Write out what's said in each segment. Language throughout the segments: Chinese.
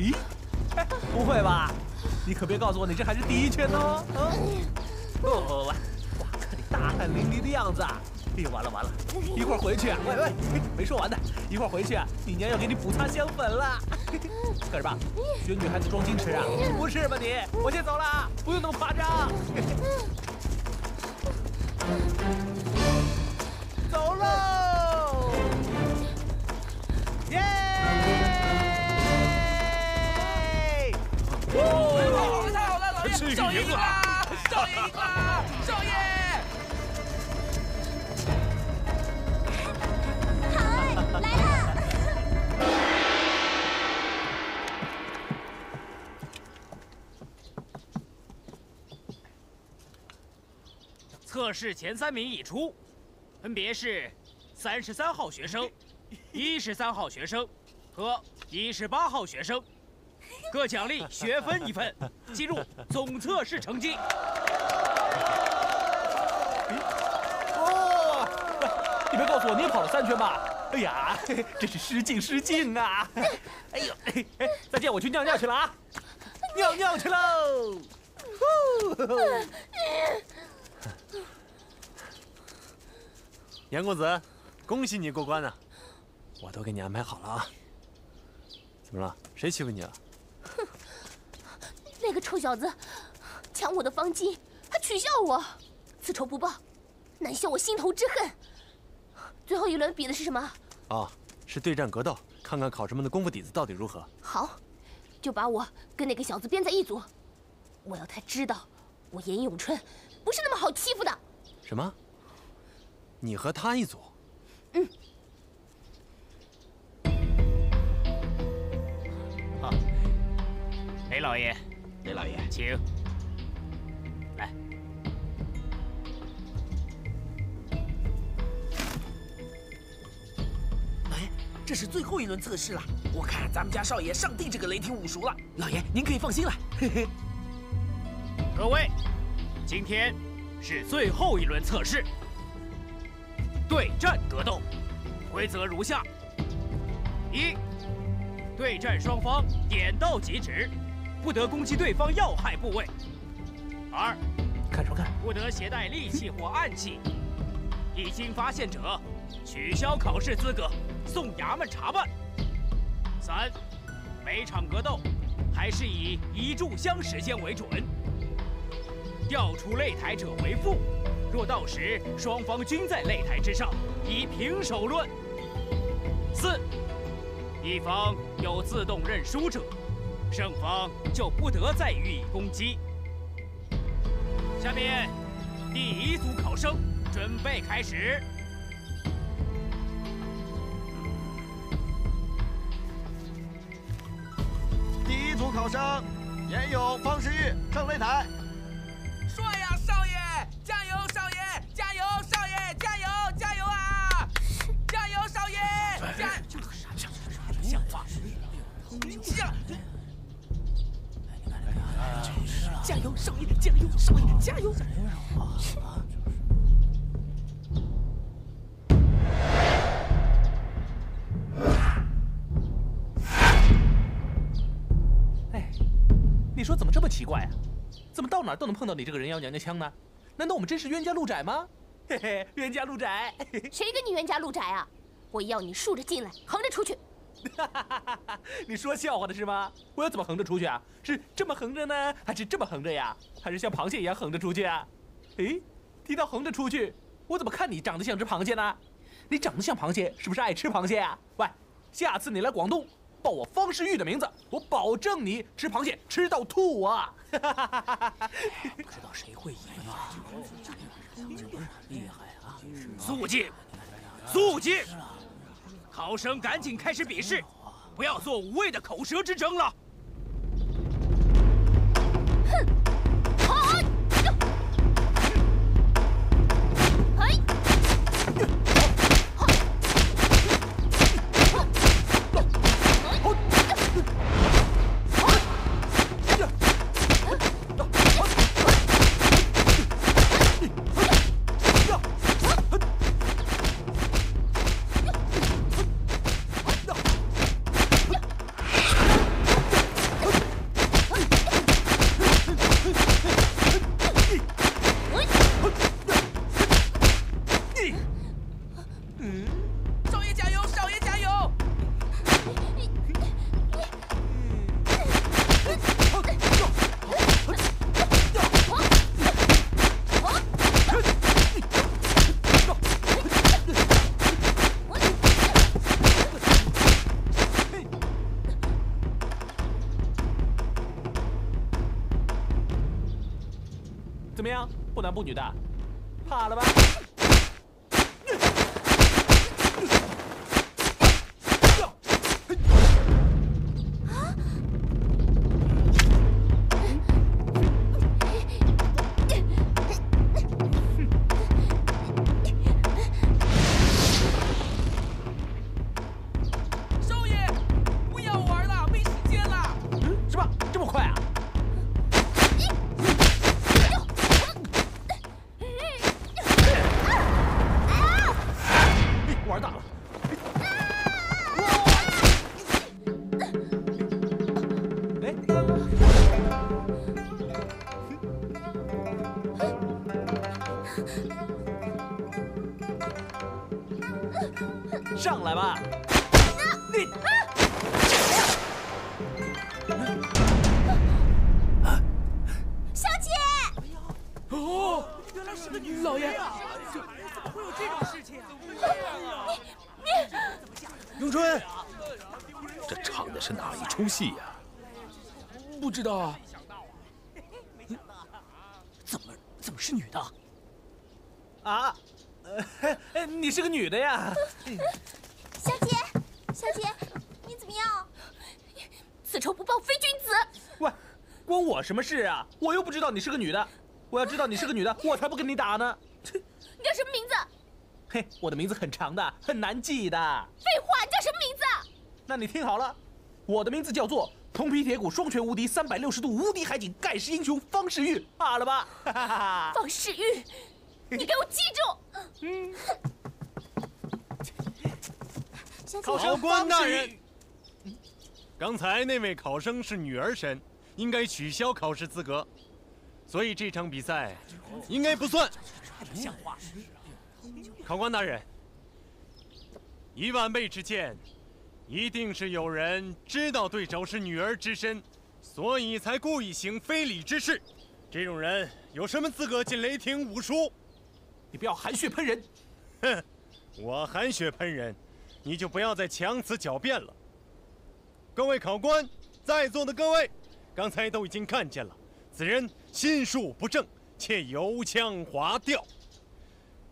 咦，不会吧？你可别告诉我你这还是第一圈哦！哦，哇，看你大汗淋漓的样子啊！哎呦，完了完了，一会儿回去啊，喂喂，没说完呢，一会儿回去啊，你娘要给你补擦香粉了。干什么？学女孩子装矜持啊？不是吧你？我先走了，不用那么夸张。走喽！赢了，少爷赢了，少爷！好，来了。测试前三名已出，分别是三十三号学生、一十三号学生和一十八号学生，各奖励学分一份，记入总测试成绩。哦，你别告诉我你也跑了三圈吧？哎呀，真是失敬失敬啊！哎呦，哎哎再见，我去尿尿去了啊！尿尿去喽！杨公子，恭喜你过关呢，我都给你安排好了啊。怎么了？谁欺负你了？那个臭小子抢我的方巾，还取笑我，此仇不报，难消我心头之恨。最后一轮比的是什么？哦，是对战格斗，看看考生们的功夫底子到底如何。好，就把我跟那个小子编在一组。我要他知道，我严咏春不是那么好欺负的。什么？你和他一组？老爷，雷老爷，请。来，哎，这是最后一轮测试了，我看咱们家少爷上帝这个雷霆五熟了。老爷，您可以放心了。嘿嘿。各位，今天是最后一轮测试，对战格斗，规则如下：一，对战双方点到即止，不得攻击对方要害部位；二，看什么看？不得携带利器或暗器，一经发现者取消考试资格，送衙门查办。三，每场格斗还是以一炷香时间为准。调出擂台者为负，若到时双方均在擂台之上，以平手论。四，一方有自动认输者，胜方就不得再予以攻击。下面，第一组考生准备开始。第一组考生，严勇、方世玉上擂台。说呀，少爷，加油，少爷，加油，少爷，加油，加油啊！加油，少爷，加！像话！加！加油，少爷，加油，少爷，加油！哎，你说怎么这么奇怪啊？怎么到哪儿都能碰到你这个人妖娘娘腔呢？难道我们真是冤家路窄吗？嘿嘿，冤家路窄。谁跟你冤家路窄啊？我要你竖着进来，横着出去。你说笑话的是吗？我要怎么横着出去啊？是这么横着呢，还是这么横着呀？还是像螃蟹一样横着出去啊？诶，提到横着出去，我怎么看你长得像只螃蟹呢？你长得像螃蟹，是不是爱吃螃蟹啊？喂，下次你来广东，报我方世玉的名字，我保证你吃螃蟹吃到吐啊！不知道谁会赢啊？厉害啊！肃静，肃静！考生赶紧开始比试，不要做无谓的口舌之争了。怎么样？不男不女的，怕了吧？玩大了。哎，上来吧！你。小姐，哦，原来是个女老爷。咏春，这唱的是哪一出戏呀、不知道啊，怎么怎么是女的？啊，你是个女的呀？小姐，小姐，你怎么样？此仇不报非君子。喂，关我什么事啊？我又不知道你是个女的。我要知道你是个女的，我才不跟你打呢。嘿，我的名字很长的，很难记的。废话，你叫什么名字？那你听好了，我的名字叫做铜皮铁骨双拳无敌三百六十度无敌海景盖世英雄方世玉，怕了吧？哈哈哈！方世玉，你给我记住。考官大人刚才那位考生是女儿身，应该取消考试资格，所以这场比赛应该不算。不像话！考官大人，以晚辈之见，一定是有人知道对手是女儿之身，所以才故意行非礼之事。这种人有什么资格进雷霆武书？你不要含血喷人。哼，我含血喷人，你就不要再强词狡辩了。各位考官，在座的各位，刚才都已经看见了，此人心术不正，且油腔滑调，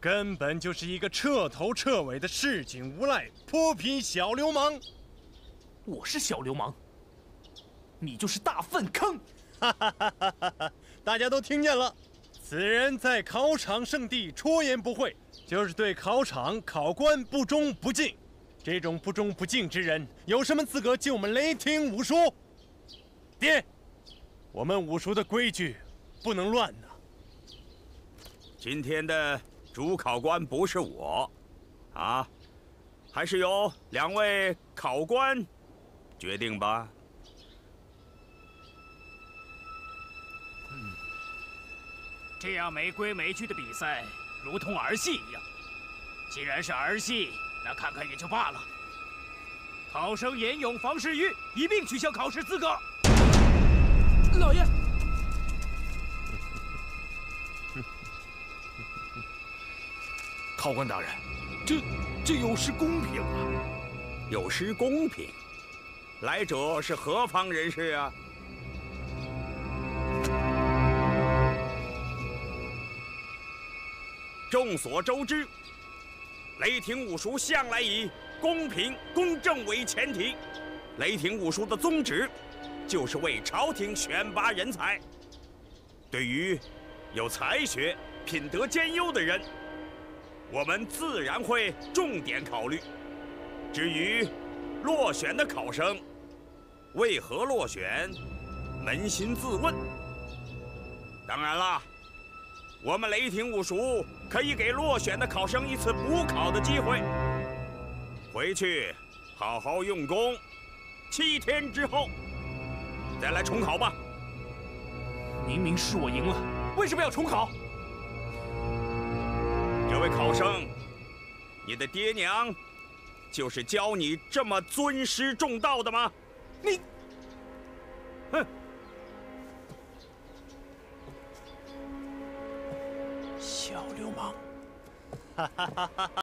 根本就是一个彻头彻尾的市井无赖、泼皮小流氓。我是小流氓，你就是大粪坑。哈哈哈哈哈大家都听见了，此人在考场圣地出言不讳，就是对考场考官不忠不敬。这种不忠不敬之人，有什么资格进我们雷霆武术？爹，我们武术的规矩不能乱呐。今天的主考官不是我，啊，还是由两位考官决定吧。嗯这样没规没矩的比赛，如同儿戏一样。既然是儿戏，那看看也就罢了。考生严勇、房世玉一并取消考试资格。老爷，考官大人，这这有失公平啊！有失公平，来者是何方人士啊？众所周知，雷霆武术向来以公平公正为前提。雷霆武术的宗旨，就是为朝廷选拔人才。对于有才学、品德兼优的人，我们自然会重点考虑。至于落选的考生为何落选，扪心自问。当然啦，我们雷霆武术可以给落选的考生一次补考的机会，回去好好用功，七天之后再来重考吧。明明是我赢了，为什么要重考？这位考生，你的爹娘就是教你这么尊师重道的吗？你，哼！小流氓。哈哈哈哈哈